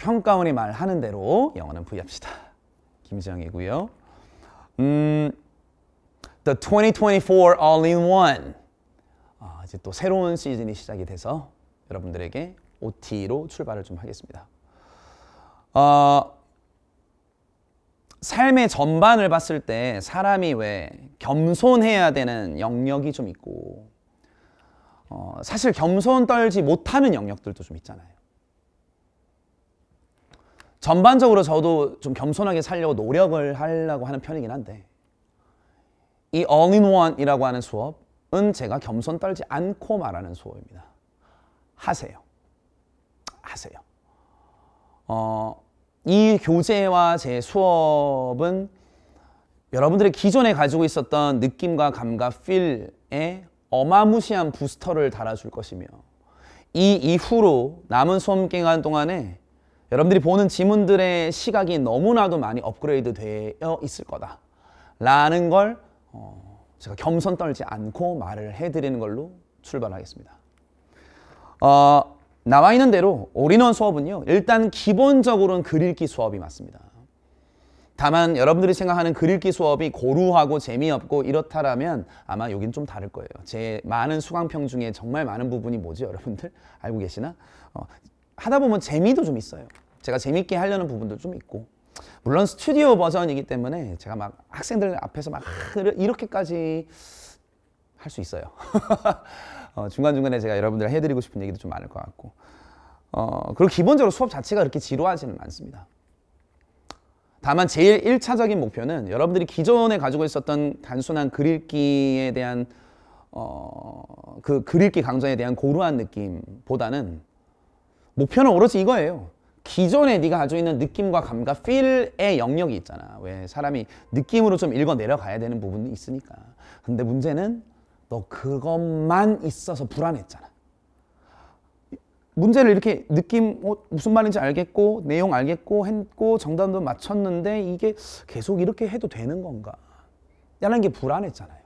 평가원이 말하는 대로 영어는 부여합시다. 김지영이고요. 음, The 2024 All-in-One. 아, 이제 또 새로운 시즌이 시작이 돼서 여러분들에게 OT로 출발을 좀 하겠습니다. 어, 삶의 전반을 봤을 때 사람이 왜 겸손해야 되는 영역이 좀 있고 어, 사실 겸손 떨지 못하는 영역들도 좀 있잖아요. 전반적으로 저도 좀 겸손하게 살려고 노력을 하려고 하는 편이긴 한데 이 all-in-one이라고 하는 수업은 제가 겸손 떨지 않고 말하는 수업입니다. 하세요. 하세요. 어, 이 교재와 제 수업은 여러분들의 기존에 가지고 있었던 느낌과 감각, 필에 어마무시한 부스터를 달아줄 것이며 이 이후로 남은 수업 기간 동안에 여러분들이 보는 지문들의 시각이 너무나도 많이 업그레이드 되어 있을 거다. 라는 걸 어, 제가 겸손 떨지 않고 말을 해드리는 걸로 출발하겠습니다. 어, 나와 있는 대로 올인원 수업은요. 일단 기본적으로는 글읽기 수업이 맞습니다. 다만 여러분들이 생각하는 글읽기 수업이 고루하고 재미없고 이렇다라면 아마 여긴 좀 다를 거예요. 제 많은 수강평 중에 정말 많은 부분이 뭐지 여러분들 알고 계시나? 어, 하다 보면 재미도 좀 있어요. 제가 재밌게 하려는 부분도 좀 있고 물론 스튜디오 버전이기 때문에 제가 막 학생들 앞에서 막 이렇게까지 할 수 있어요. 어, 중간중간에 제가 여러분들 해드리고 싶은 얘기도 좀 많을 것 같고 어, 그리고 기본적으로 수업 자체가 그렇게 지루하지는 않습니다. 다만 제일 1차적인 목표는 여러분들이 기존에 가지고 있었던 단순한 글읽기에 대한 어, 그 글읽기 강좌에 대한 고루한 느낌보다는 목표는 오로지 이거예요. 기존에 네가 가지고 있는 느낌과 감각, 필의 영역이 있잖아. 왜 사람이 느낌으로 좀 읽어 내려가야 되는 부분이 있으니까. 근데 문제는 너 그것만 있어서 불안했잖아. 문제를 이렇게 느낌 어, 무슨 말인지 알겠고 내용 알겠고 했고 정답도 맞췄는데 이게 계속 이렇게 해도 되는 건가? 라는 게 불안했잖아요.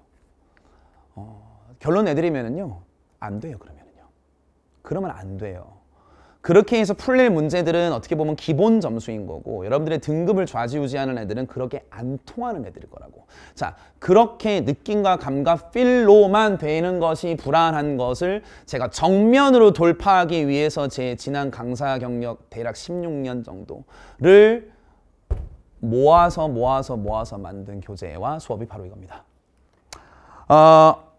어, 결론 내드리면은요 안 돼요 그러면은요. 그러면 안 돼요. 그렇게 해서 풀릴 문제들은 어떻게 보면 기본 점수인 거고 여러분들의 등급을 좌지우지하는 애들은 그렇게 안 통하는 애들일 거라고. 자, 그렇게 느낌과 감각, 필로만 되는 것이 불안한 것을 제가 정면으로 돌파하기 위해서 제 지난 강사 경력 대략 16년 정도를 모아서 모아서 모아서 만든 교재와 수업이 바로 이겁니다. 어,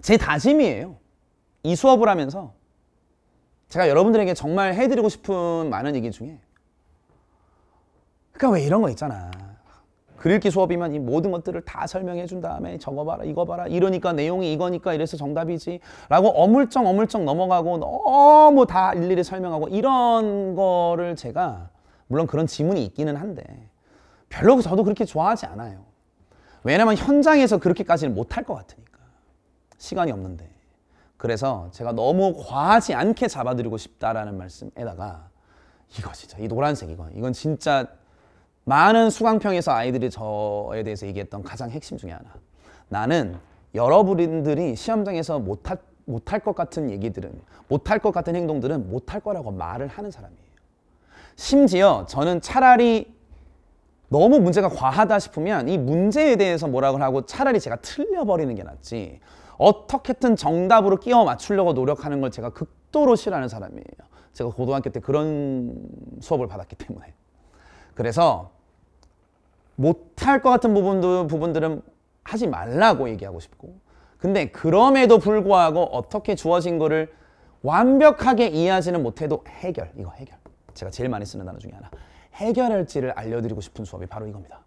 제 다짐이에요. 이 수업을 하면서 제가 여러분들에게 정말 해드리고 싶은 많은 얘기 중에 그러니까 왜 이런 거 있잖아. 글 읽기 수업이면 이 모든 것들을 다 설명해 준 다음에 저거 봐라 이거 봐라 이러니까 내용이 이거니까 이래서 정답이지 라고 어물쩍 어물쩍 넘어가고 너무 다 일일이 설명하고 이런 거를 제가 물론 그런 지문이 있기는 한데 별로 저도 그렇게 좋아하지 않아요. 왜냐면 현장에서 그렇게까지는 못할 것 같으니까 시간이 없는데 그래서 제가 너무 과하지 않게 잡아드리고 싶다라는 말씀에다가 이거 진짜 이 노란색 이거 이건 진짜 많은 수강평에서 아이들이 저에 대해서 얘기했던 가장 핵심 중에 하나. 나는 여러분들이 시험장에서 못할 못할 것 같은 얘기들은 못할 것 같은 행동들은 못할 거라고 말을 하는 사람이에요. 심지어 저는 차라리 너무 문제가 과하다 싶으면 이 문제에 대해서 뭐라고 하고 차라리 제가 틀려버리는 게 낫지 어떻게든 정답으로 끼워 맞추려고 노력하는 걸 제가 극도로 싫어하는 사람이에요. 제가 고등학교 때 그런 수업을 받았기 때문에. 그래서 못할 것 같은 부분도, 부분들은 하지 말라고 얘기하고 싶고. 근데 그럼에도 불구하고 어떻게 주어진 거를 완벽하게 이해하지는 못해도 해결, 이거 해결. 제가 제일 많이 쓰는 단어 중에 하나. 해결할지를 알려드리고 싶은 수업이 바로 이겁니다.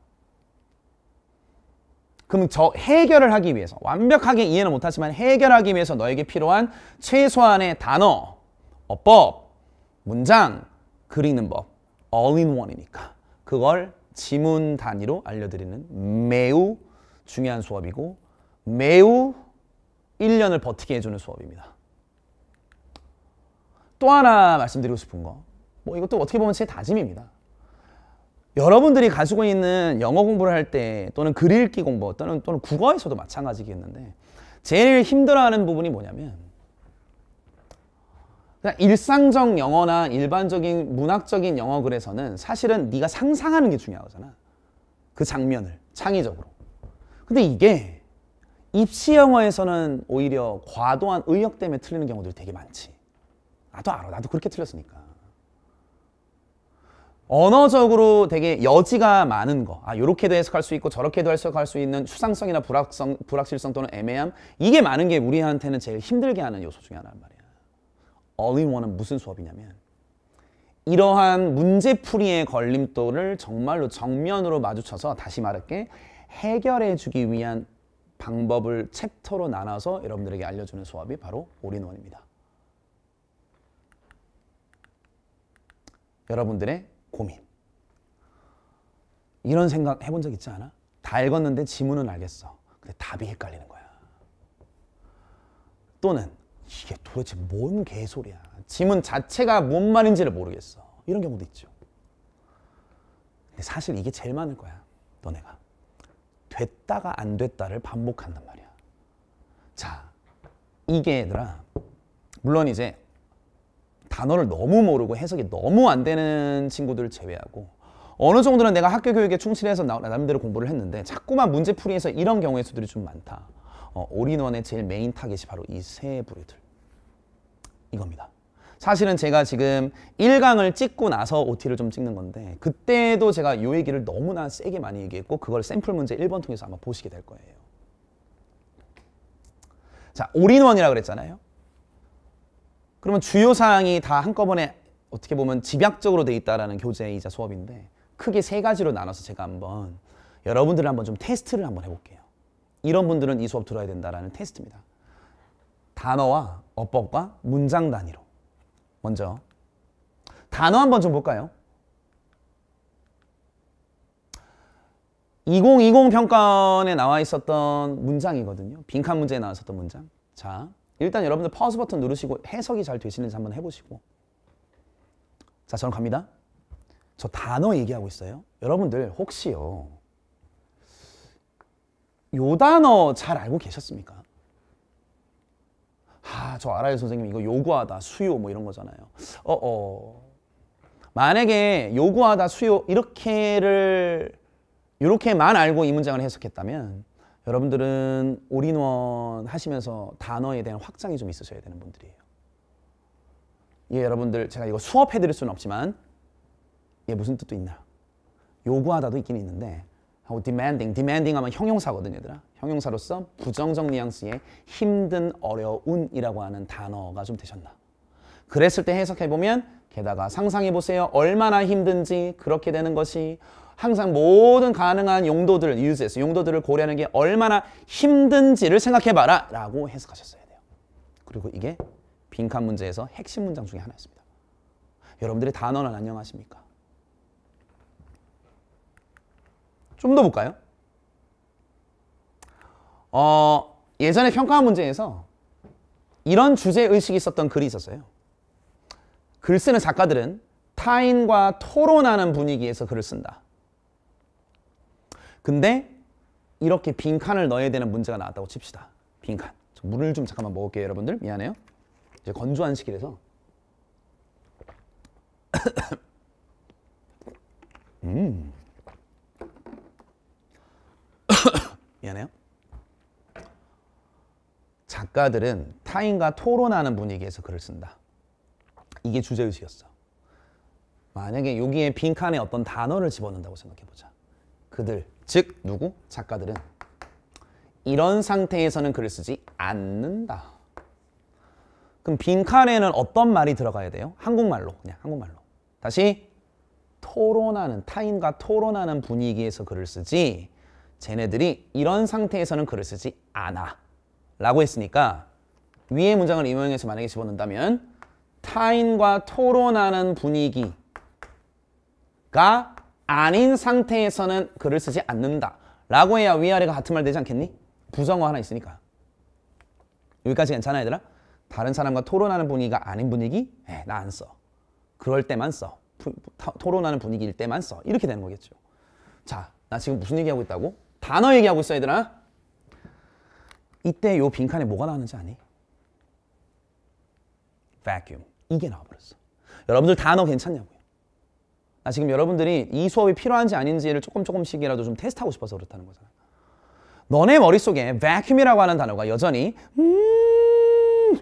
그럼 저 해결을 하기 위해서 완벽하게 이해는 못하지만 해결하기 위해서 너에게 필요한 최소한의 단어, 어법, 문장, 글 읽는 법 all-in-one이니까 그걸 지문 단위로 알려드리는 매우 중요한 수업이고 매우 1년을 버티게 해주는 수업입니다. 또 하나 말씀드리고 싶은 거, 뭐 이것도 어떻게 보면 제 다짐입니다. 여러분들이 가지고 있는 영어 공부를 할 때 또는 글 읽기 공부 또는 또는 국어에서도 마찬가지겠는데 제일 힘들어하는 부분이 뭐냐면 그냥 일상적 영어나 일반적인 문학적인 영어 글에서는 사실은 네가 상상하는 게 중요하잖아. 그 장면을 창의적으로. 근데 이게 입시 영어에서는 오히려 과도한 의역 때문에 틀리는 경우들이 되게 많지. 나도 알아. 나도 그렇게 틀렸으니까. 언어적으로 되게 여지가 많은 거. 아, 요렇게도 해석할 수 있고 저렇게도 해석할 수 있는 추상성이나 불확성, 불확실성 또는 애매함. 이게 많은 게 우리한테는 제일 힘들게 하는 요소 중에 하나란 말이야. All-in-One은 무슨 수업이냐면 이러한 문제풀이의 걸림돌을 정말로 정면으로 마주쳐서 다시 말할게 해결해 주기 위한 방법을 챕터로 나눠서 여러분들에게 알려주는 수업이 바로 올인원입니다. 여러분들의 고민. 이런 생각 해본 적 있지 않아? 다 읽었는데 지문은 알겠어. 근데 답이 헷갈리는 거야. 또는 이게 도대체 뭔 개소리야. 지문 자체가 뭔 말인지를 모르겠어. 이런 경우도 있죠. 근데 사실 이게 제일 많을 거야. 너네가. 됐다가 안 됐다를 반복한단 말이야. 자, 이게 얘들아. 물론 이제 단어를 너무 모르고 해석이 너무 안 되는 친구들을 제외하고 어느 정도는 내가 학교 교육에 충실해서 나름대로 공부를 했는데 자꾸만 문제풀이에서 이런 경우의 수들이 좀 많다. 어, 올인원의 제일 메인 타겟이 바로 이 세 부류들. 이겁니다. 사실은 제가 지금 1강을 찍고 나서 OT를 좀 찍는 건데 그때도 제가 이 얘기를 너무나 세게 많이 얘기했고 그걸 샘플 문제 1번 통해서 아마 보시게 될 거예요. 자, 올인원이라 그랬잖아요. 그러면 주요 사항이 다 한꺼번에 어떻게 보면 집약적으로 돼 있다라는 교재이자 수업인데 크게 세 가지로 나눠서 제가 한번 여러분들을 한번 좀 테스트를 한번 해볼게요. 이런 분들은 이 수업 들어야 된다라는 테스트입니다. 단어와 어법과 문장 단위로. 먼저 단어 한번 좀 볼까요? 2020 평가원에 나와 있었던 문장이거든요. 빈칸 문제에 나왔었던 문장. 자, 일단 여러분들 파우스 버튼 누르시고 해석이 잘 되시는지 한번 해보시고 자 저는 갑니다 저 단어 얘기하고 있어요 여러분들 혹시요 요 단어 잘 알고 계셨습니까? 아, 저 알아요, 선생님. 이거 요구하다, 수요 뭐 이런 거잖아요. 어, 어. 만약에 요구하다, 수요 이렇게를 이렇게만 알고 이 문장을 해석했다면 여러분들은 올인원 하시면서 단어에 대한 확장이 좀 있으셔야 되는 분들이에요. 예, 여러분들 제가 이거 수업해 드릴 수는 없지만 예, 무슨 뜻도 있나? 요구하다도 있긴 있는데 하고 demanding, demanding 하면 형용사거든요, 얘들아. 형용사로서 부정적 뉘앙스의 힘든, 어려운이라고 하는 단어가 좀 되셨나? 그랬을 때 해석해 보면 게다가 상상해 보세요. 얼마나 힘든지 그렇게 되는 것이 항상 모든 가능한 용도들, uses, 용도들을 고려하는 게 얼마나 힘든지를 생각해봐라 라고 해석하셨어야 돼요. 그리고 이게 빈칸 문제에서 핵심 문장 중에 하나였습니다. 여러분들의 단어는 안녕하십니까? 좀 더 볼까요? 어, 예전에 평가 문제에서 이런 주제의식이 있었던 글이 있었어요. 글 쓰는 작가들은 타인과 토론하는 분위기에서 글을 쓴다. 근데 이렇게 빈칸을 넣어야 되는 문제가 나왔다고 칩시다. 빈칸. 물을 좀 잠깐만 먹을게요, 여러분들. 미안해요. 이제 건조한 시기라서. 음. 미안해요. 작가들은 타인과 토론하는 분위기에서 글을 쓴다. 이게 주제의식이었어. 만약에 여기에 빈칸에 어떤 단어를 집어넣는다고 생각해보자. 그들, 즉 누구? 작가들은 이런 상태에서는 글을 쓰지 않는다. 그럼 빈칸에는 어떤 말이 들어가야 돼요? 한국말로, 그냥 한국말로. 다시 토론하는, 타인과 토론하는 분위기에서 글을 쓰지 쟤네들이 이런 상태에서는 글을 쓰지 않아. 라고 했으니까 위의 문장을 임용해서 만약에 집어넣는다면 타인과 토론하는 분위기가 아닌 상태에서는 글을 쓰지 않는다. 라고 해야 위아래가 같은 말 되지 않겠니? 부정어 하나 있으니까. 여기까지 괜찮아 얘들아? 다른 사람과 토론하는 분위기가 아닌 분위기? 에, 나안 써. 그럴 때만 써. 푸, 토론하는 분위기일 때만 써. 이렇게 되는 거겠죠. 자, 나 지금 무슨 얘기하고 있다고? 단어 얘기하고 있어 얘들아. 이때 요 빈칸에 뭐가 나오는지 아니? vacuum. 이게 나와버렸어. 여러분들 단어 괜찮냐고요? 나 지금 여러분들이 이 수업이 필요한지 아닌지를 조금 조금씩이라도 좀 테스트하고 싶어서 그렇다는 거잖아. 너네 머릿속에 vacuum이라고 하는 단어가 여전히 음,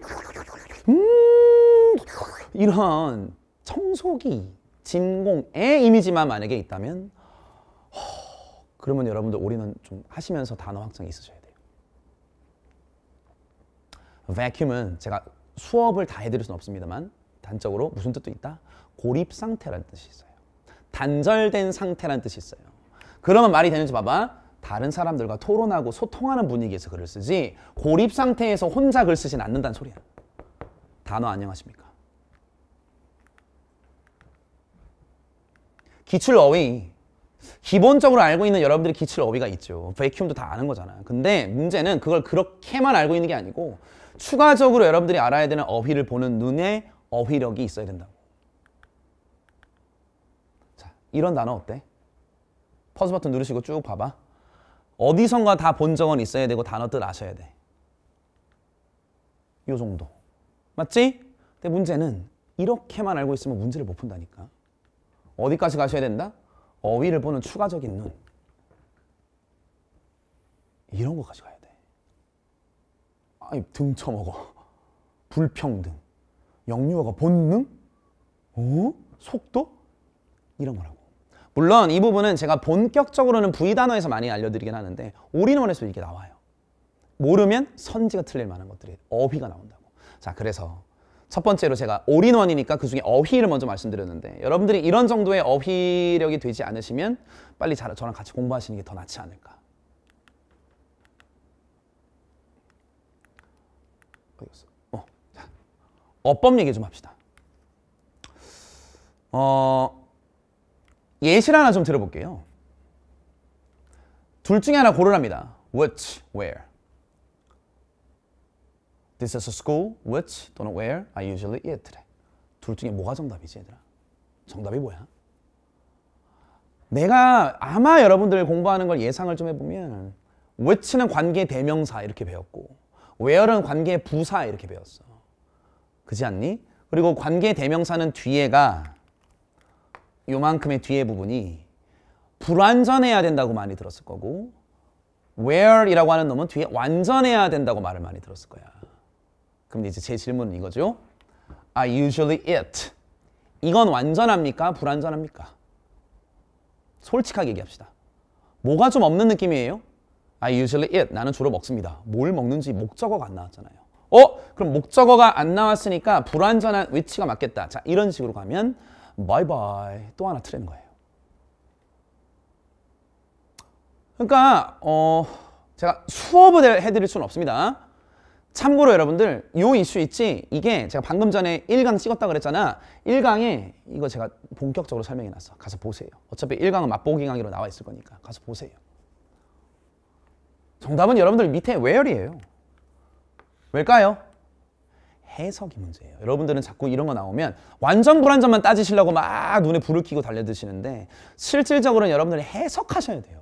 음, 이런 청소기, 진공의 이미지만 만약에 있다면 허, 그러면 여러분들 올인원 좀 하시면서 단어 확장 있으셔야 돼요. vacuum은 제가 수업을 다 해드릴 수는 없습니다만 단적으로 무슨 뜻도 있다? 고립 상태라는 뜻이 있어요. 단절된 상태라는 뜻이 있어요. 그러면 말이 되는지 봐봐. 다른 사람들과 토론하고 소통하는 분위기에서 글을 쓰지 고립 상태에서 혼자 글 쓰진 않는다는 소리야. 단어 안녕하십니까? 기출 어휘. 기본적으로 알고 있는 여러분들이 기출 어휘가 있죠. 베이큐움도 다 아는 거잖아요. 근데 문제는 그걸 그렇게만 알고 있는 게 아니고 추가적으로 여러분들이 알아야 되는 어휘를 보는 눈에 어휘력이 있어야 된다고. 자, 이런 단어 어때? 퍼즈 버튼 누르시고 쭉 봐봐. 어디선가 다 본 적은 있어야 되고 단어 뜻 아셔야 돼. 요 정도. 맞지? 근데 문제는 이렇게만 알고 있으면 문제를 못 푼다니까. 어디까지 가셔야 된다? 어휘를 보는 추가적인 눈. 이런 거까지 가야 돼. 아니 등 쳐먹어. 불평등. 영유아가 본능? 어? 속도? 이런 거라고. 물론 이 부분은 제가 본격적으로는 V 단어에서 많이 알려드리긴 하는데 올인원에서 이게 나와요. 모르면 선지가 틀릴 만한 것들이 어휘가 나온다고. 자 그래서 첫 번째로 제가 올인원이니까 그중에 어휘를 먼저 말씀드렸는데 여러분들이 이런 정도의 어휘력이 되지 않으시면 빨리 저랑 같이 공부하시는 게 더 낫지 않을까. 어, 자, 어법 얘기 좀 합시다. 어, 예시를 하나 좀 들어볼게요. 둘 중에 하나 고르랍니다. Which, where. This is a school, which 또는 where I usually eat. 둘 중에 뭐가 정답이지 얘들아? 정답이 뭐야? 내가 아마 여러분들 공부하는 걸 예상을 좀 해보면 which는 관계 대명사 이렇게 배웠고 where는 관계 부사 이렇게 배웠어. 그지 않니? 그리고 관계 대명사는 뒤에가 요만큼의 뒤에 부분이 불완전해야 된다고 많이 들었을 거고 where이라고 하는 놈은 뒤에 완전해야 된다고 말을 많이 들었을 거야. 그럼 이제 제 질문은 이거죠. I usually eat. 이건 완전합니까? 불완전합니까? 솔직하게 얘기합시다. 뭐가 좀 없는 느낌이에요? I usually eat. 나는 주로 먹습니다. 뭘 먹는지 목적어가 안 나왔잖아요. 어? 그럼 목적어가 안 나왔으니까 불완전한 위치가 맞겠다. 자, 이런 식으로 가면 바이바이 또 하나 틀린 거예요. 그러니까 어 제가 수업을 해드릴 수는 없습니다. 참고로 여러분들 요 이슈 있지 이게 제가 방금 전에 1강 찍었다 그랬잖아 1강에 이거 제가 본격적으로 설명해 놨어 가서 보세요 어차피 1강은 맛보기 강의로 나와 있을 거니까 가서 보세요 정답은 여러분들 밑에 where이에요 왜일까요? 해석이 문제예요 여러분들은 자꾸 이런 거 나오면 완전 불완전만 따지시려고 막 눈에 불을 켜고 달려드시는데 실질적으로는 여러분들이 해석하셔야 돼요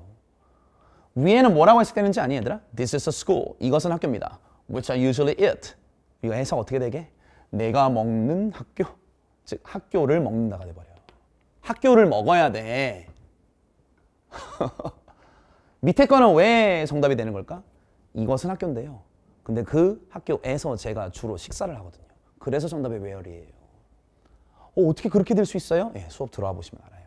위에는 뭐라고 했을때는지 아니 얘들아? This is a school 이것은 학교입니다 which I usually eat. 이거 해석 어떻게 되게? 내가 먹는 학교. 즉 학교를 먹는다가 돼버려. 학교를 먹어야 돼. 밑에 거는 왜 정답이 되는 걸까? 이것은 학교인데요. 근데 그 학교에서 제가 주로 식사를 하거든요. 그래서 정답이 where이에요. 어, 어떻게 그렇게 될 수 있어요? 예, 수업 들어와 보시면 알아요.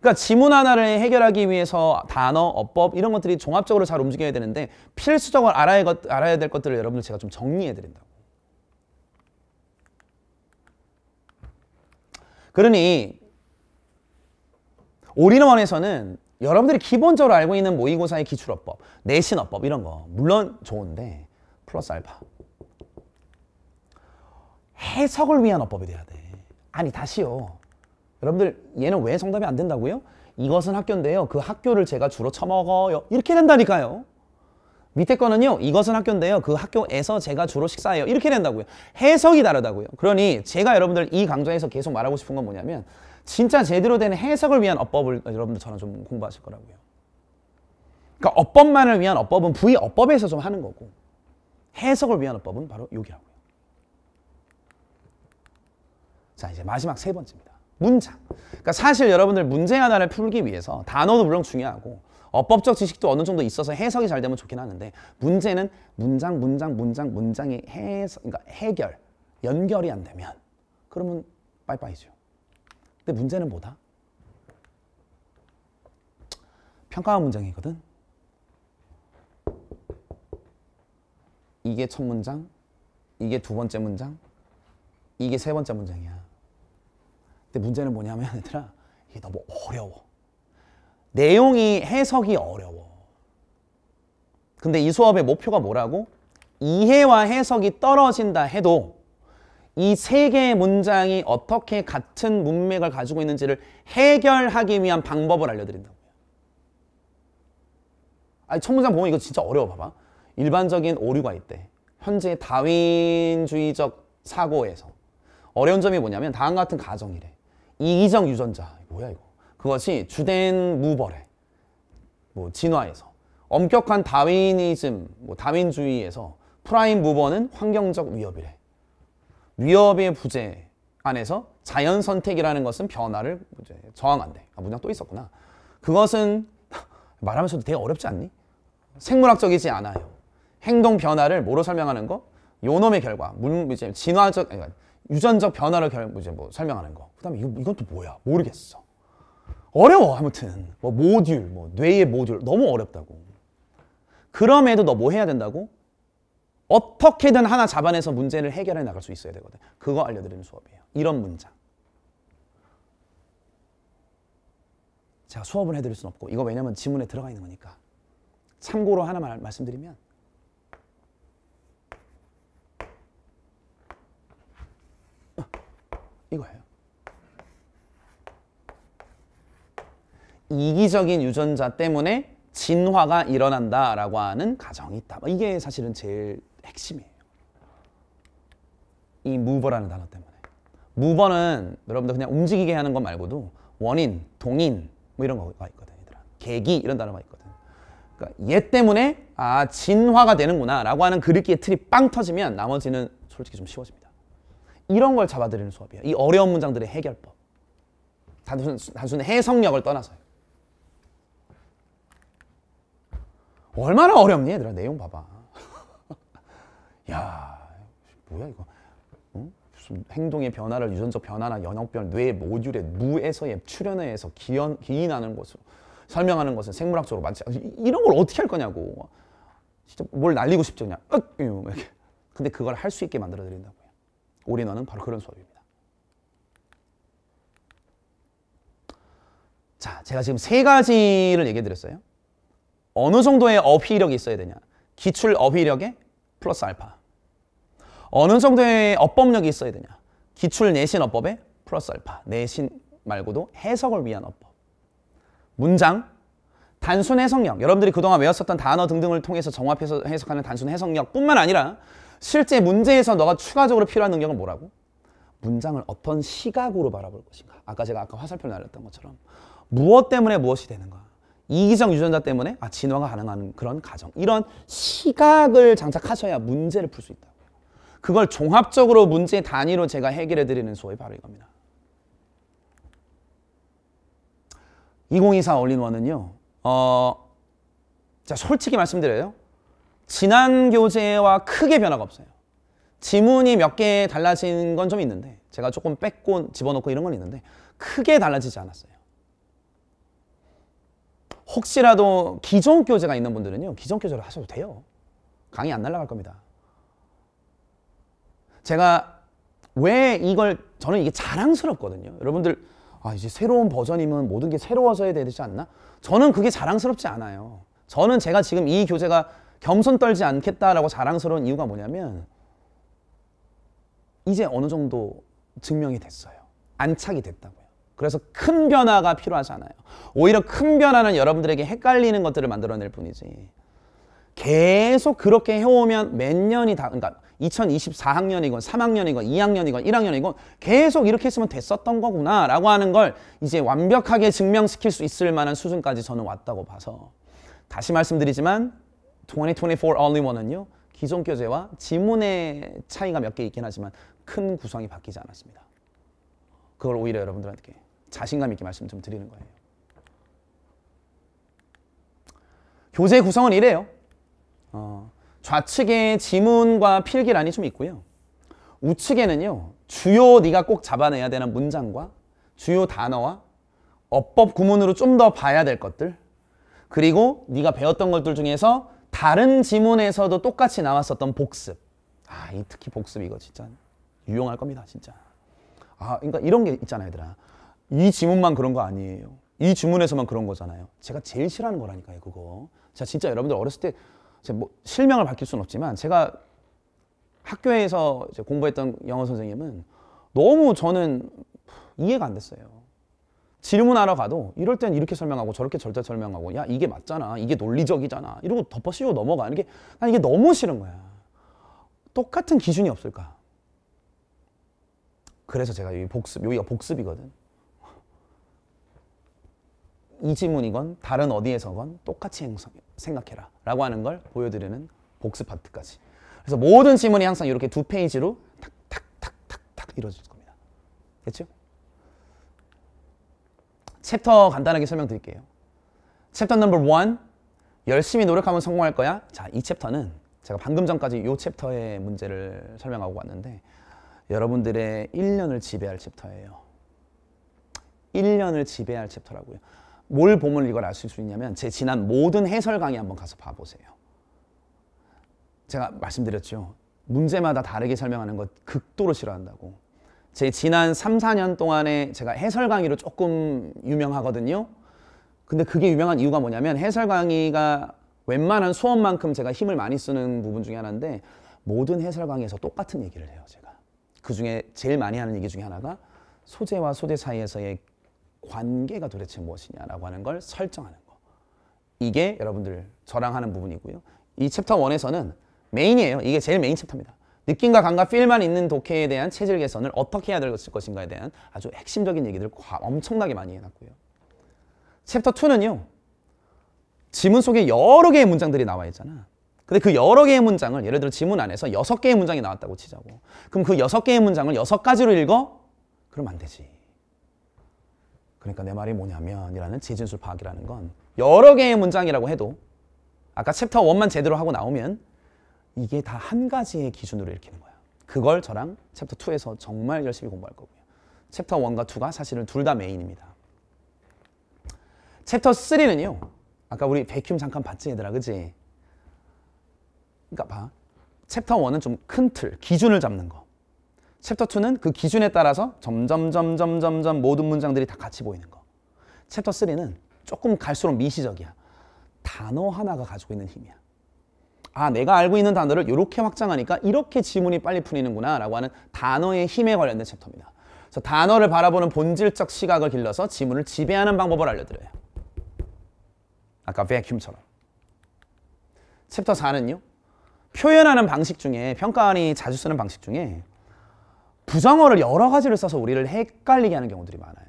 그러니까 지문 하나를 해결하기 위해서 단어, 어법 이런 것들이 종합적으로 잘 움직여야 되는데 필수적으로 알아야, 것, 알아야 될 것들을 여러분들 제가 좀 정리해 드린다고. 그러니 올인원에서는 여러분들이 기본적으로 알고 있는 모의고사의 기출어법, 내신어법 이런 거 물론 좋은데 플러스 알파 해석을 위한 어법이 돼야 돼. 아니 다시요. 여러분들 얘는 왜 정답이 안 된다고요? 이것은 학교인데요. 그 학교를 제가 주로 처먹어요. 이렇게 된다니까요. 밑에 거는요. 이것은 학교인데요. 그 학교에서 제가 주로 식사해요. 이렇게 된다고요. 해석이 다르다고요. 그러니 제가 여러분들 이 강좌에서 계속 말하고 싶은 건 뭐냐면 진짜 제대로 된 해석을 위한 어법을 여러분들 저는 좀 공부하실 거라고요. 그러니까 어법만을 위한 어법은 부의 어법에서 좀 하는 거고 해석을 위한 어법은 바로 여기라고요. 자, 이제 마지막 세 번째입니다. 문장. 그러니까 사실 여러분들 문제 하나를 풀기 위해서 단어도 물론 중요하고 어법적 지식도 어느 정도 있어서 해석이 잘 되면 좋긴 하는데 문제는 문장, 문장, 문장, 문장의 해석, 그러니까 해결, 연결이 안 되면 그러면 빠이빠이죠. 근데 문제는 뭐다? 평가한 문장이거든. 이게 첫 문장, 이게 두 번째 문장, 이게 세 번째 문장이야. 근데 문제는 뭐냐면 얘들아 이게 너무 어려워. 내용이 해석이 어려워. 근데 이 수업의 목표가 뭐라고? 이해와 해석이 떨어진다 해도 이 세 개의 문장이 어떻게 같은 문맥을 가지고 있는지를 해결하기 위한 방법을 알려드린다고요. 아니, 첫 문장 보면 이거 진짜 어려워, 봐봐. 일반적인 오류가 있대. 현재 다윈주의적 사고에서 어려운 점이 뭐냐면 다음 같은 가정이래. 이기적 유전자. 뭐야 이거. 그것이 주된 mover래 뭐 진화에서 엄격한 Darwinism, 뭐 다윈주의에서 prime mover는 환경적 위협이래. 위협의 부재 안에서 자연 선택이라는 것은 변화를 저항한대. 아, 문장 또 있었구나. 그것은 말하면서도 되게 어렵지 않니? 생물학적이지 않아요. 행동 변화를 뭐로 설명하는 거? 요놈의 결과, 물, 이제 진화적, 그러니까 유전적 변화를 결, 이제 뭐 설명하는 거. 그 다음에 이거 이건 또 뭐야? 모르겠어. 어려워 아무튼 뭐 모듈, 뭐 뇌의 모듈 너무 어렵다고. 그럼에도 너 뭐 해야 된다고? 어떻게든 하나 잡아내서 문제를 해결해 나갈 수 있어야 되거든. 그거 알려드리는 수업이에요. 이런 문장. 제가 수업을 해드릴 수는 없고 이거 왜냐면 지문에 들어가 있는 거니까 참고로 하나만 말씀드리면 이거예요. 이기적인 유전자 때문에 진화가 일어난다라고 하는 가정이 있다. 뭐 이게 사실은 제일 핵심이에요. 이 무버라는 단어 때문에. 무버는 여러분들 그냥 움직이게 하는 것 말고도 원인, 동인 뭐 이런 거가 있거든. 얘들아. 계기 이런 단어가 있거든. 그러니까 얘 때문에 아 진화가 되는구나 라고 하는 그릇기의 틀이 빵 터지면 나머지는 솔직히 좀 쉬워집니다. 이런 걸 잡아드리는 수업이에요. 이 어려운 문장들의 해결법. 단순, 단순 해석력을 떠나서요. 얼마나 어렵니 얘들아 내용 봐봐. 야 뭐야 이거? 어? 무슨 행동의 변화를 유전적 변화나 영역별 뇌 모듈의 무에서의 출현에서 기원, 기인하는 것으로 설명하는 것은 생물학적으로 많지 이런 걸 어떻게 할 거냐고. 진짜 뭘 날리고 싶죠 그냥 윽 이렇게. 근데 그걸 할 수 있게 만들어 드린다고요. 올인원은 바로 그런 수업입니다. 자 제가 지금 세 가지를 얘기해 드렸어요. 어느 정도의 어휘력이 있어야 되냐? 기출 어휘력에 플러스 알파. 어느 정도의 어법력이 있어야 되냐? 기출 내신 어법에 플러스 알파. 내신 말고도 해석을 위한 어법. 문장, 단순 해석력. 여러분들이 그동안 외웠었던 단어 등등을 통해서 정합해서 해석하는 단순 해석력 뿐만 아니라 실제 문제에서 너가 추가적으로 필요한 능력은 뭐라고? 문장을 어떤 시각으로 바라볼 것인가. 아까 제가 아까 화살표를 날렸던 것처럼 무엇 때문에 무엇이 되는가. 이기적 유전자 때문에 아, 진화가 가능한 그런 가정. 이런 시각을 장착하셔야 문제를 풀 수 있다. 그걸 종합적으로 문제 단위로 제가 해결해 드리는 수업이 바로 이겁니다. 2024 올인원은요. 어, 자, 솔직히 말씀드려요. 지난 교재와 크게 변화가 없어요. 지문이 몇 개 달라진 건 좀 있는데 제가 조금 뺏고 집어넣고 이런 건 있는데 크게 달라지지 않았어요. 혹시라도 기존 교재가 있는 분들은요. 기존 교재로 하셔도 돼요. 강의 안 날라갈 겁니다. 제가 왜 이걸 저는 이게 자랑스럽거든요. 여러분들 아 이제 새로운 버전이면 모든 게 새로워져야 되지 않나? 저는 그게 자랑스럽지 않아요. 저는 제가 지금 이 교재가 겸손 떨지 않겠다라고 자랑스러운 이유가 뭐냐면 이제 어느 정도 증명이 됐어요. 안착이 됐다고요. 그래서 큰 변화가 필요하지 않아요. 오히려 큰 변화는 여러분들에게 헷갈리는 것들을 만들어낼 뿐이지. 계속 그렇게 해오면 몇 년이 다, 그러니까 2024학년이건 3학년이건 2학년이건 1학년이건 계속 이렇게 했으면 됐었던 거구나 라고 하는 걸 이제 완벽하게 증명시킬 수 있을 만한 수준까지 저는 왔다고 봐서 다시 말씀드리지만 2024 Only One은요 기존 교재와 지문의 차이가 몇 개 있긴 하지만 큰 구성이 바뀌지 않았습니다. 그걸 오히려 여러분들한테 자신감 있게 말씀 좀 드리는 거예요. 교재 구성은 이래요. 어, 좌측에 지문과 필기란이 좀 있고요. 우측에는요. 주요 네가 꼭 잡아내야 되는 문장과 주요 단어와 어법 구문으로 좀 더 봐야 될 것들 그리고 네가 배웠던 것들 중에서 다른 지문에서도 똑같이 나왔었던 복습 아, 이 특히 복습 이거 진짜 유용할 겁니다, 진짜. 아, 그러니까 이런 게 있잖아요, 얘들아. 이 지문만 그런 거 아니에요. 이 지문에서만 그런 거잖아요. 제가 제일 싫어하는 거라니까요, 그거. 자, 진짜 여러분들 어렸을 때, 뭐 실명을 밝힐 수는 없지만, 제가 학교에서 공부했던 영어 선생님은 너무 저는 이해가 안 됐어요. 질문하러 가도 이럴 땐 이렇게 설명하고 저렇게 절대 설명하고 야 이게 맞잖아 이게 논리적이잖아 이러고 덮어 씌워 넘어가는 게난 이게 너무 싫은 거야 똑같은 기준이 없을까 그래서 제가 여기 복습 여기가 복습이거든 이 지문이건 다른 어디에서건 똑같이 생각해라 라고 하는 걸 보여드리는 복습 파트까지 그래서 모든 지문이 항상 이렇게 두 페이지로 탁탁탁탁탁 이루어질 겁니다 됐죠? 챕터 간단하게 설명드릴게요. 챕터 number 1 열심히 노력하면 성공할 거야. 자, 이 챕터는 제가 방금 전까지 이 챕터의 문제를 설명하고 왔는데 여러분들의 1년을 지배할 챕터예요. 1년을 지배할 챕터라고요. 뭘 보면 이걸 아실 수 있냐면 제 지난 모든 해설 강의 한번 가서 봐보세요. 제가 말씀드렸죠. 문제마다 다르게 설명하는 것 극도로 싫어한다고. 제 지난 3, 4년 동안에 제가 해설 강의로 조금 유명하거든요. 근데 그게 유명한 이유가 뭐냐면 해설 강의가 웬만한 수업만큼 제가 힘을 많이 쓰는 부분 중에 하나인데 모든 해설 강의에서 똑같은 얘기를 해요, 제가. 그 중에 제일 많이 하는 얘기 중에 하나가 소재와 소재 사이에서의 관계가 도대체 무엇이냐라고 하는 걸 설정하는 거. 이게 여러분들 저랑 하는 부분이고요. 이 챕터 1에서는 메인이에요. 이게 제일 메인 챕터입니다. 느낌과 감각, feel만 있는 독해에 대한 체질 개선을 어떻게 해야 될 것인가에 대한 아주 핵심적인 얘기들 엄청나게 많이 해놨고요. 챕터 2는요. 지문 속에 여러 개의 문장들이 나와 있잖아. 근데 그 여러 개의 문장을 예를 들어 지문 안에서 여섯 개의 문장이 나왔다고 치자고. 그럼 그 여섯 개의 문장을 여섯 가지로 읽어? 그럼 안 되지. 그러니까 내 말이 뭐냐면 이라는 재진술 파악이라는 건 여러 개의 문장이라고 해도 아까 챕터 1만 제대로 하고 나오면 이게 다 한 가지의 기준으로 읽히는 거야. 그걸 저랑 챕터 2에서 정말 열심히 공부할 거고요. 챕터 1과 2가 사실은 둘 다 메인입니다. 챕터 3는요. 아까 우리 베큐 잠깐 봤지 얘들아 그지? 그러니까 봐. 챕터 1은 좀 큰 틀, 기준을 잡는 거. 챕터 2는 그 기준에 따라서 점점 점점 점점 모든 문장들이 다 같이 보이는 거. 챕터 3는 조금 갈수록 미시적이야. 단어 하나가 가지고 있는 힘이야. 아 내가 알고 있는 단어를 이렇게 확장하니까 이렇게 지문이 빨리 풀리는구나 라고 하는 단어의 힘에 관련된 챕터입니다. 그래서 단어를 바라보는 본질적 시각을 길러서 지문을 지배하는 방법을 알려드려요. 아까 베큐처럼. 챕터 4는요. 표현하는 방식 중에 평가원이 자주 쓰는 방식 중에 부정어를 여러 가지를 써서 우리를 헷갈리게 하는 경우들이 많아요.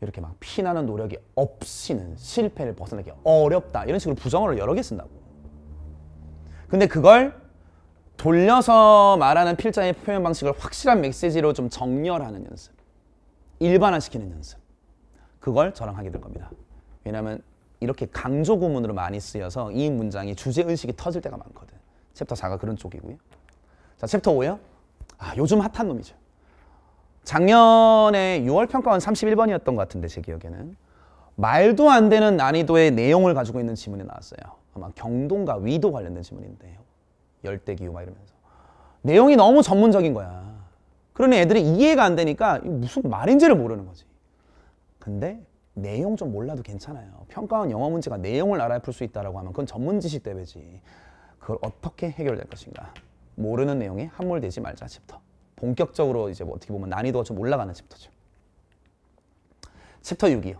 이렇게 막 피나는 노력이 없이는 실패를 벗어나기 어렵다. 이런 식으로 부정어를 여러 개 쓴다고. 근데 그걸 돌려서 말하는 필자의 표현 방식을 확실한 메시지로 좀 정렬하는 연습. 일반화시키는 연습. 그걸 저랑 하게 될 겁니다. 왜냐하면 이렇게 강조 구문으로 많이 쓰여서 이 문장이 주제 의식이 터질 때가 많거든. 챕터 4가 그런 쪽이고요. 자, 챕터 5요. 아, 요즘 핫한 놈이죠. 작년에 6월 평가원 31번이었던 것 같은데 제 기억에는 말도 안 되는 난이도의 내용을 가지고 있는 지문이 나왔어요. 아마 경도와 위도 관련된 질문인데 열대기후 막 이러면서 내용이 너무 전문적인 거야. 그러니 애들이 이해가 안 되니까 무슨 말인지를 모르는 거지. 근데 내용 좀 몰라도 괜찮아요. 평가원 영어 문제가 내용을 알아야 풀 수 있다라고 하면 그건 전문 지식 대회지. 그걸 어떻게 해결될 것인가. 모르는 내용에 함몰되지 말자 챕터. 본격적으로 이제 뭐 어떻게 보면 난이도가 좀 올라가는 챕터죠. 챕터 6이요.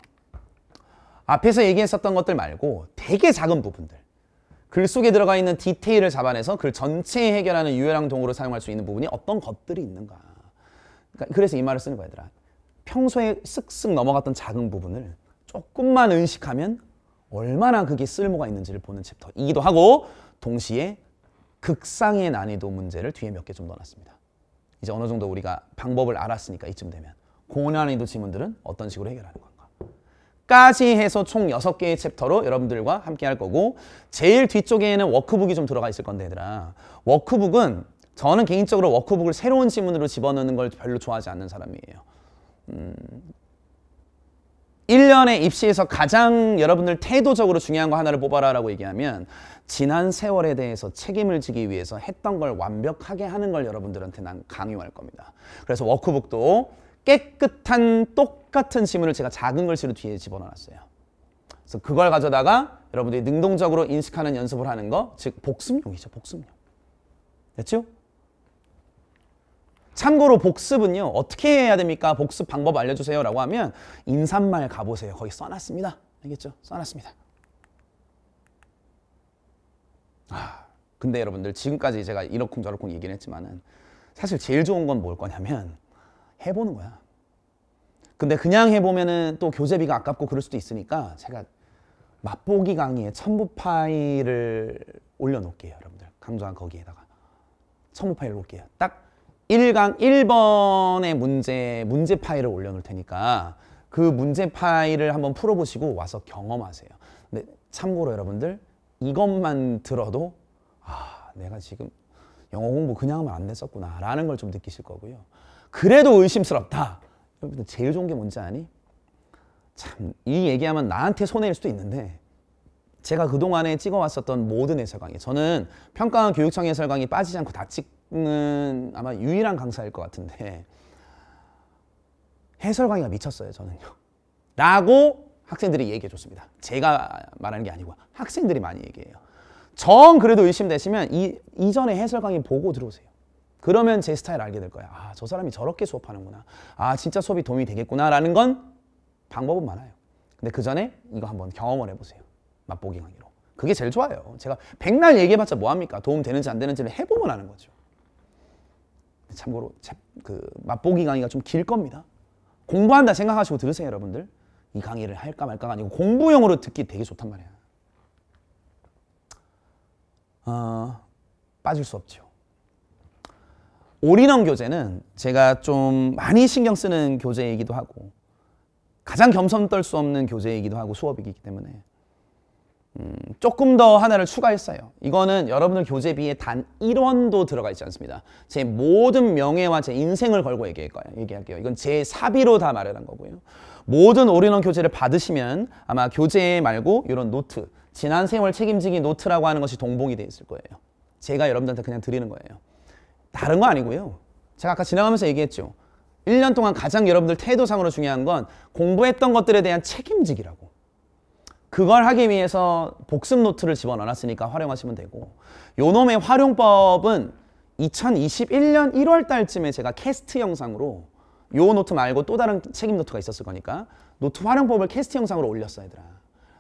앞에서 얘기했었던 것들 말고 되게 작은 부분들. 글 속에 들어가 있는 디테일을 잡아내서 글 전체에 해결하는 유해랑 동으로 사용할 수 있는 부분이 어떤 것들이 있는가. 그러니까 그래서 이 말을 쓰는 거야, 얘들아. 평소에 쓱쓱 넘어갔던 작은 부분을 조금만 의식하면 얼마나 그게 쓸모가 있는지를 보는 챕터이기도 하고 동시에 극상의 난이도 문제를 뒤에 몇 개 좀 넣어놨습니다. 이제 어느 정도 우리가 방법을 알았으니까 이쯤 되면 고난이도 지문들은 어떤 식으로 해결하는 건가. 까지 해서 총 6개의 챕터로 여러분들과 함께 할 거고 제일 뒤쪽에는 워크북이 좀 들어가 있을 건데 얘들아. 워크북은 저는 개인적으로 워크북을 새로운 지문으로 집어넣는 걸 별로 좋아하지 않는 사람이에요. 음, 1년에 입시에서 가장 여러분들 태도적으로 중요한 거 하나를 뽑아라 라고 얘기하면 지난 세월에 대해서 책임을 지기 위해서 했던 걸 완벽하게 하는 걸 여러분들한테 난 강요할 겁니다. 그래서 워크북도 깨끗한 똑같은 지문을 제가 작은 글씨로 뒤에 집어넣었어요. 그래서 그걸 가져다가 여러분들이 능동적으로 인식하는 연습을 하는 거, 즉 복습용이죠, 복습용. 됐죠? 참고로 복습은요 어떻게 해야 됩니까? 복습 방법 알려주세요 라고 하면 인사말 가보세요 거기 써놨습니다 알겠죠? 써놨습니다 아 근데 여러분들 지금까지 제가 이러쿵저러쿵 얘기는 했지만은 사실 제일 좋은 건 뭘 거냐면 해보는 거야. 근데 그냥 해보면은 또 교재비가 아깝고 그럴 수도 있으니까 제가 맛보기 강의에 첨부 파일을 올려놓을게요 여러분들. 강조한 거기에다가. 첨부 파일 놓을게요. 딱 1강 1번의 문제, 문제 파일을 올려놓을 테니까 그 문제 파일을 한번 풀어보시고 와서 경험하세요. 근데 참고로 여러분들 이것만 들어도 아 내가 지금 영어 공부 그냥 하면 안 됐었구나 라는 걸 좀 느끼실 거고요. 그래도 의심스럽다. 여러분들 제일 좋은 게 뭔지 아니? 참 이 얘기하면 나한테 손해일 수도 있는데 제가 그동안에 찍어왔었던 모든 해설 강의 저는 평가원 교육청 해설 강의 빠지지 않고 다 찍, 는 아마 유일한 강사일 것 같은데 해설 강의가 미쳤어요 저는요. 라고 학생들이 얘기해 줬습니다. 제가 말하는 게 아니고 학생들이 많이 얘기해요. 정 그래도 의심되시면 이, 이전에 해설 강의 보고 들어오세요. 그러면 제 스타일 알게 될 거예요. 아, 저 사람이 저렇게 수업하는구나. 아, 진짜 수업이 도움이 되겠구나. 라는 건 방법은 많아요. 근데 그 전에 이거 한번 경험을 해보세요. 맛보기 강의로. 그게 제일 좋아요. 제가 백날 얘기해봤자 뭐합니까? 도움 되는지 안 되는지를 해보면 아는 거죠. 참고로 그 맛보기 강의가 좀 길 겁니다. 공부한다 생각하시고 들으세요, 여러분들. 이 강의를 할까 말까가 아니고 공부용으로 듣기 되게 좋단 말이야. 어, 빠질 수 없죠. 올인원 교재는 제가 좀 많이 신경 쓰는 교재이기도 하고 가장 겸손 떨 수 없는 교재이기도 하고 수업이기 때문에 음, 조금 더 하나를 추가했어요. 이거는 여러분들 교재비에 단 1원도 들어가 있지 않습니다. 제 모든 명예와 제 인생을 걸고 얘기할 거예요. 얘기할게요. 이건 제 사비로 다 마련한 거고요. 모든 올인원 교재를 받으시면 아마 교재 말고 이런 노트, 지난 세월 책임지기 노트라고 하는 것이 동봉이 돼 있을 거예요. 제가 여러분들한테 그냥 드리는 거예요. 다른 거 아니고요. 제가 아까 지나가면서 얘기했죠. 1년 동안 가장 여러분들 태도상으로 중요한 건 공부했던 것들에 대한 책임지기라고. 그걸 하기 위해서 복습 노트를 집어넣었으니까 활용하시면 되고 요놈의 활용법은 2021년 1월 달쯤에 제가 캐스트 영상으로 요 노트 말고 또 다른 책임 노트가 있었을 거니까 노트 활용법을 캐스트 영상으로 올렸어 얘들아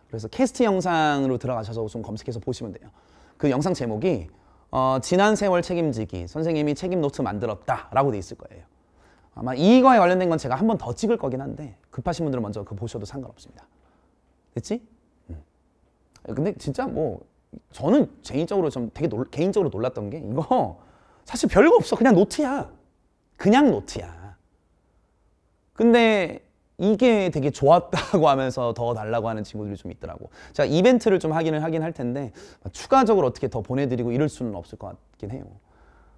그래서 캐스트 영상으로 들어가셔서 좀 검색해서 보시면 돼요 그 영상 제목이 어, 지난 세월 책임지기 선생님이 책임 노트 만들었다 라고 돼 있을 거예요 아마 이거에 관련된 건 제가 한 번 더 찍을 거긴 한데 급하신 분들은 먼저 그 보셔도 상관없습니다 됐지? 근데 진짜 뭐 저는 개인적으로 좀 되게 놀, 개인적으로 놀랐던 게 이거 사실 별거 없어. 그냥 노트야. 그냥 노트야. 근데 이게 되게 좋았다고 하면서 더 달라고 하는 친구들이 좀 있더라고. 제가 이벤트를 좀 하기는 하긴 할 텐데 추가적으로 어떻게 더 보내드리고 이럴 수는 없을 것 같긴 해요.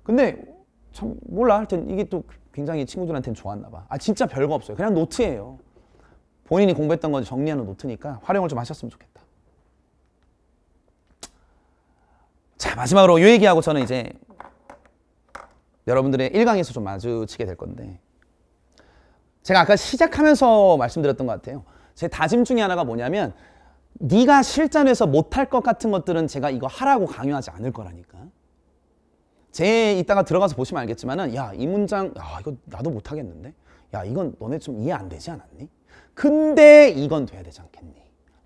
근데 참 몰라. 하여튼 이게 또 굉장히 친구들한테는 좋았나 봐. 아 진짜 별거 없어요. 그냥 노트예요. 본인이 공부했던 거 정리하는 노트니까 활용을 좀 하셨으면 좋겠다. 자 마지막으로 이 얘기하고 저는 이제 여러분들의 1강에서 좀 마주치게 될 건데 제가 아까 시작하면서 말씀드렸던 것 같아요. 제 다짐 중에 하나가 뭐냐면 네가 실전에서 못할 것 같은 것들은 제가 이거 하라고 강요하지 않을 거라니까. 제 이따가 들어가서 보시면 알겠지만은 야 이 문장 야 이거 나도 못하겠는데 야 이건 너네 좀 이해 안 되지 않았니? 근데 이건 돼야 되지 않겠니?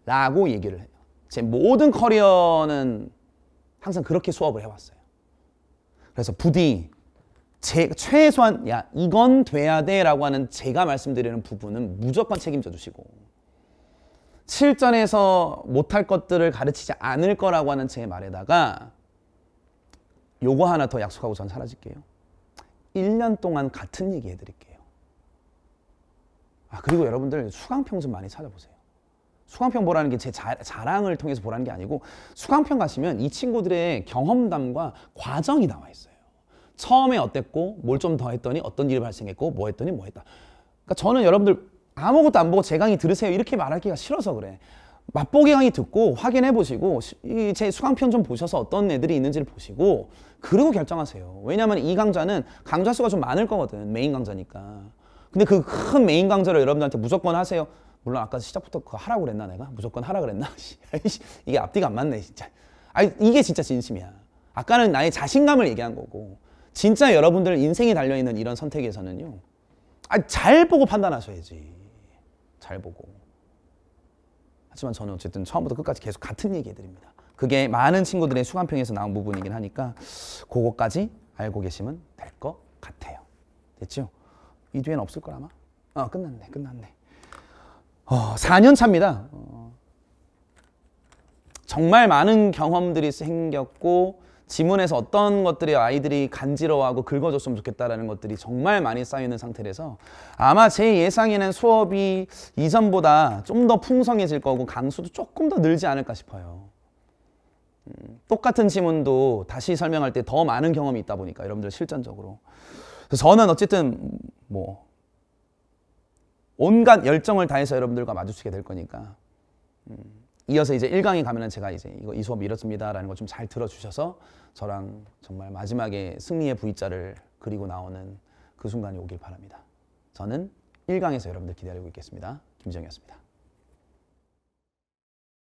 라고 얘기를 해요. 제 모든 커리어는 항상 그렇게 수업을 해왔어요. 그래서 부디 제, 최소한 야 이건 돼야 돼 라고 하는 제가 말씀드리는 부분은 무조건 책임져 주시고 실전에서 못할 것들을 가르치지 않을 거라고 하는 제 말에다가 요거 하나 더 약속하고 전 사라질게요. 1년 동안 같은 얘기 해드릴게요. 그리고 여러분들 수강평 좀 많이 찾아보세요. 수강평 보라는 게 제 자랑을 통해서 보라는 게 아니고 수강평 가시면 이 친구들의 경험담과 과정이 나와 있어요. 처음에 어땠고 뭘 좀 더 했더니 어떤 일이 발생했고 뭐 했더니 뭐 했다. 그러니까 저는 여러분들 아무것도 안 보고 제 강의 들으세요 이렇게 말하기가 싫어서 그래. 맛보기 강의 듣고 확인해 보시고 이 제 수강편 좀 보셔서 어떤 애들이 있는지를 보시고 그리고 결정하세요. 왜냐하면 이 강좌는 강좌 수가 좀 많을 거거든 메인 강좌니까. 근데 그 큰 메인 강좌를 여러분들한테 무조건 하세요. 물론 아까 시작부터 그거 하라고 그랬나 내가? 무조건 하라 그랬나? 이게 앞뒤가 안 맞네 진짜. 아 이게 진짜 진심이야. 아까는 나의 자신감을 얘기한 거고 진짜 여러분들 인생이 달려있는 이런 선택에서는요. 아, 잘 보고 판단하셔야지. 잘 보고. 하지만 저는 어쨌든 처음부터 끝까지 계속 같은 얘기 해드립니다. 그게 많은 친구들의 수강평에서 나온 부분이긴 하니까 그거까지 알고 계시면 될 것 같아요. 됐죠? 이 뒤에는 없을 걸 아마? 어, 끝났네, 끝났네. 어, 4년 차입니다. 어, 정말 많은 경험들이 생겼고 지문에서 어떤 것들이 아이들이 간지러워하고 긁어줬으면 좋겠다라는 것들이 정말 많이 쌓여있는 상태라서 아마 제 예상에는 수업이 이전보다 좀 더 풍성해질 거고 강수도 조금 더 늘지 않을까 싶어요. 음, 똑같은 지문도 다시 설명할 때 더 많은 경험이 있다 보니까 여러분들 실전적으로. 저는 어쨌든 뭐 온갖 열정을 다해서 여러분들과 마주치게 될 거니까 음, 이어서 이제 1강에 가면은 제가 이제 이거 이 수업 이렇습니다라는 거좀잘 들어주셔서 저랑 정말 마지막에 승리의 V자를 그리고 나오는 그 순간이 오길 바랍니다. 저는 1강에서 여러분들 기다리고 있겠습니다. 김정이었습니다.